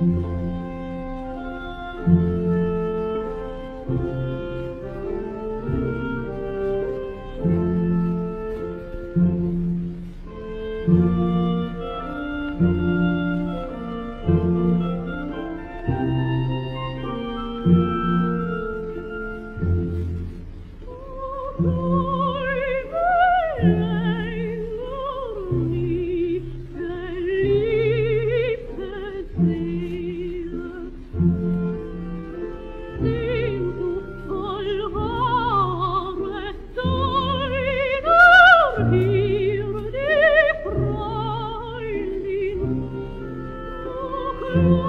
Noi Thank you.